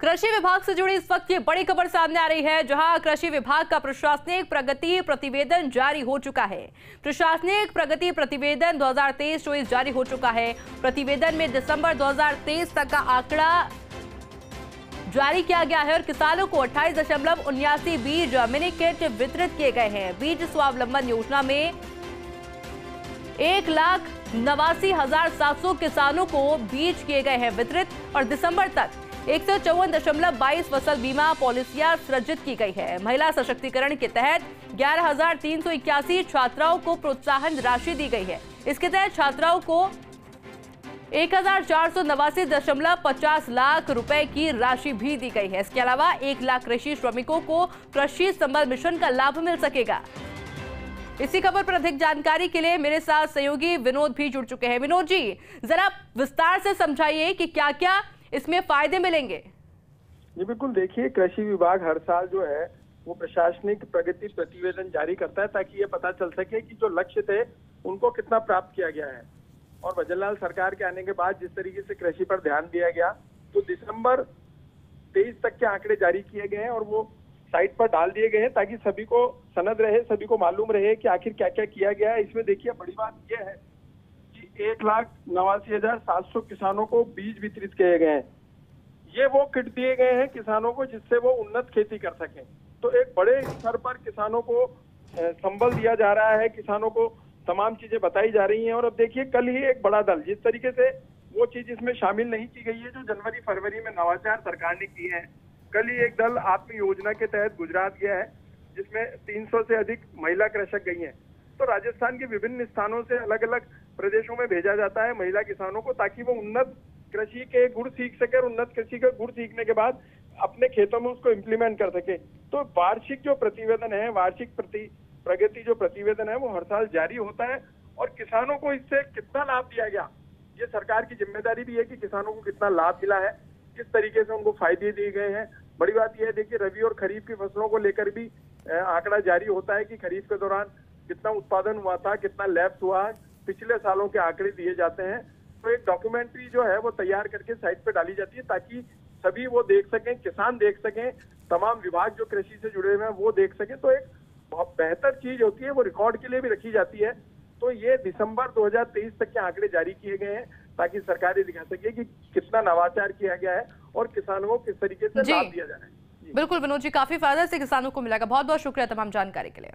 कृषि विभाग से जुड़ी इस वक्त ये बड़ी खबर सामने आ रही है, जहाँ कृषि विभाग का प्रशासनिक प्रगति प्रतिवेदन जारी हो चुका है। प्रशासनिक प्रगति प्रतिवेदन 2023-24 जारी हो चुका है। प्रतिवेदन में दिसंबर 2023 तक का आंकड़ा जारी किया गया है और किसानों को अट्ठाईस दशमलव उन्यासी बीज मिनी किट वितरित किए गए हैं। बीज स्वावलंबन योजना में एक लाख नवासी हज़ार सात सौ किसानों को बीज किए गए हैं वितरित और दिसंबर तक एक सौ चौवन दशमलव बाईस फ़सल बीमा पॉलिसियाँ सृजित की गई है। महिला सशक्तिकरण के तहत ग्यारह हज़ार तीन सौ इक्यासी छात्राओं को प्रोत्साहन राशि दी गई है। इसके तहत छात्राओं को एक हज़ार चार सौ नवासी दशमलव पचास लाख रुपए की राशि भी दी गई है। इसके अलावा एक लाख कृषि श्रमिकों को कृषि संबल मिशन का लाभ मिल सकेगा। इसी खबर पर अधिक जानकारी के लिए मेरे साथ सहयोगी विनोद भी जुड़ चुके हैं। विनोद जी, जरा विस्तार से समझाइए कि क्या क्या इसमें फ़ायदे मिलेंगे। जी, बिल्कुल। देखिए, कृषि विभाग हर साल जो है, वो प्रशासनिक प्रगति प्रतिवेदन जारी करता है ताकि ये पता चल सके कि जो लक्ष्य थे, उनको कितना प्राप्त किया गया है। और वजनलाल सरकार के आने के बाद जिस तरीके से कृषि पर ध्यान दिया गया तो दिसंबर तेईस तक के आंकड़े जारी किए गए हैं और वो साइट पर डाल दिए गए हैं ताकि सभी को सनद रहे, सभी को मालूम रहे कि आखिर क्या क्या किया गया है। इसमें देखिए, बड़ी बात यह है एक लाख नवासी हज़ार सात सौ किसानों को बीज वितरित किए गए हैं। ये वो किट दिए गए हैं किसानों को जिससे वो उन्नत खेती कर सकें। तो एक बड़े स्तर पर किसानों को संबल दिया जा रहा है, किसानों को तमाम चीज़ें बताई जा रही हैं। और अब देखिए, कल ही एक बड़ा दल, जिस तरीके से वो चीज़ इसमें शामिल नहीं की गई है, जो जनवरी फरवरी में नवाचार सरकार ने की है। कल ही एक दल आत्म योजना के तहत गुजरात गया है, जिसमें 300 से अधिक महिला कृषक गई हैं। तो राजस्थान के विभिन्न स्थानों से अलग अलग प्रदेशों में भेजा जाता है महिला किसानों को ताकि वो उन्नत कृषि के गुड़ सीख सके और उन्नत कृषि के गुड़ सीखने के बाद अपने खेतों में उसको इम्प्लीमेंट कर सके। तो वार्षिक जो प्रतिवेदन है, वार्षिक प्रति, प्रगति जो प्रतिवेदन है, वो हर साल जारी होता है और किसानों को इससे कितना लाभ दिया गया? ये सरकार की ज़िम्मेदारी भी है कि किसानों को कितना लाभ मिला है, किस तरीके से उनको फ़ायदे दिए गए हैं। बड़ी बात यह है, देखिए, रबी और खरीफ की फ़सलों को लेकर भी आंकड़ा जारी होता है कि खरीफ के दौरान कितना उत्पादन हुआ था, कितना लैप्स हुआ पिछले सालों के आंकड़े दिए जाते हैं तो एक डॉक्यूमेंट्री जो है वो तैयार करके साइट पे डाली जाती है ताकि सभी वो देख सकें किसान देख सकें तमाम विभाग जो कृषि से जुड़े हुए हैं वो देख सकें। तो एक बहुत बेहतर चीज़ होती है वो रिकॉर्ड के लिए भी रखी जाती है। तो ये दिसंबर 2023 तक के आंकड़े जारी किए गए हैं ताकि सरकार ये दिखा सके कि कितना नवाचार किया गया है और किसानों को किस तरीके से लाभ दिया जा रहा है। बिल्कुल विनोद जी काफ़ी फ़ायदा से किसानों को मिलेगा बहुत बहुत शुक्रिया तमाम जानकारी के लिए।